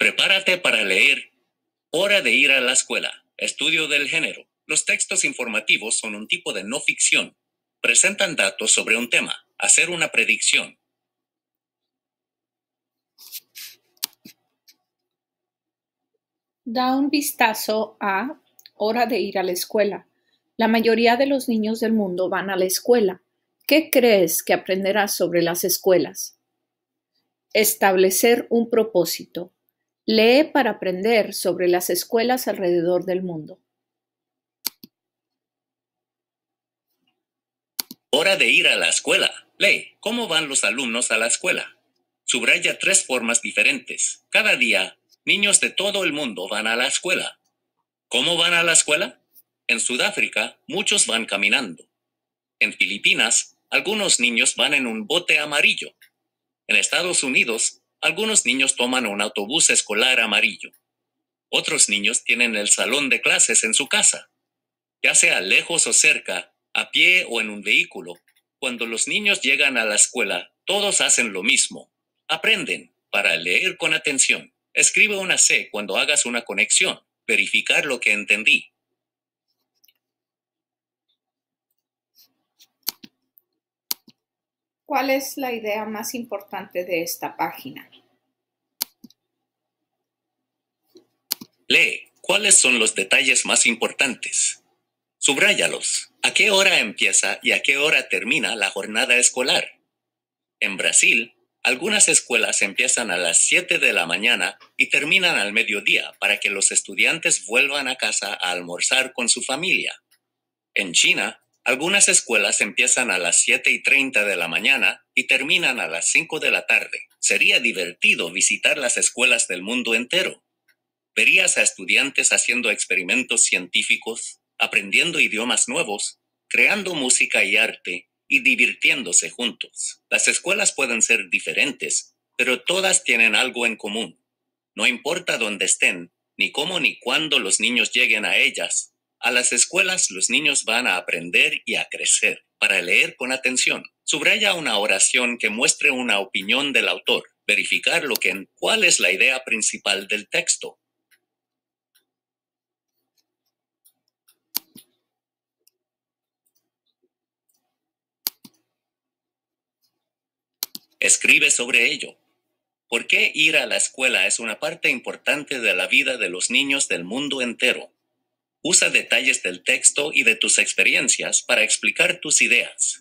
Prepárate para leer Hora de ir a la escuela. Estudio del género. Los textos informativos son un tipo de no ficción. Presentan datos sobre un tema, hacer una predicción. Da un vistazo a Hora de ir a la escuela. La mayoría de los niños del mundo van a la escuela. ¿Qué crees que aprenderás sobre las escuelas? Establecer un propósito. Lee para aprender sobre las escuelas alrededor del mundo. Hora de ir a la escuela. Lee, ¿cómo van los alumnos a la escuela? Subraya tres formas diferentes. Cada día, niños de todo el mundo van a la escuela. ¿Cómo van a la escuela? En Sudáfrica, muchos van caminando. En Filipinas, algunos niños van en un bote amarillo. En Estados Unidos, algunos niños toman un autobús escolar amarillo. Otros niños tienen el salón de clases en su casa. Ya sea lejos o cerca, a pie o en un vehículo, cuando los niños llegan a la escuela, todos hacen lo mismo. Aprenden para leer con atención. Escribe una C cuando hagas una conexión. Verificar lo que entendí. ¿Cuál es la idea más importante de esta página? Lee. ¿Cuáles son los detalles más importantes? Subráyalos. ¿A qué hora empieza y a qué hora termina la jornada escolar? En Brasil, algunas escuelas empiezan a las 7 de la mañana y terminan al mediodía para que los estudiantes vuelvan a casa a almorzar con su familia. En China, algunas escuelas empiezan a las 7 y 30 de la mañana y terminan a las 5 de la tarde. Sería divertido visitar las escuelas del mundo entero. Verías a estudiantes haciendo experimentos científicos, aprendiendo idiomas nuevos, creando música y arte y divirtiéndose juntos. Las escuelas pueden ser diferentes, pero todas tienen algo en común. No importa dónde estén, ni cómo ni cuándo los niños lleguen a ellas, a las escuelas los niños van a aprender y a crecer. Para leer con atención, subraya una oración que muestre una opinión del autor, verificar lo que cuál es la idea principal del texto, Escribe sobre ello. ¿Por qué ir a la escuela es una parte importante de la vida de los niños del mundo entero? Usa detalles del texto y de tus experiencias para explicar tus ideas.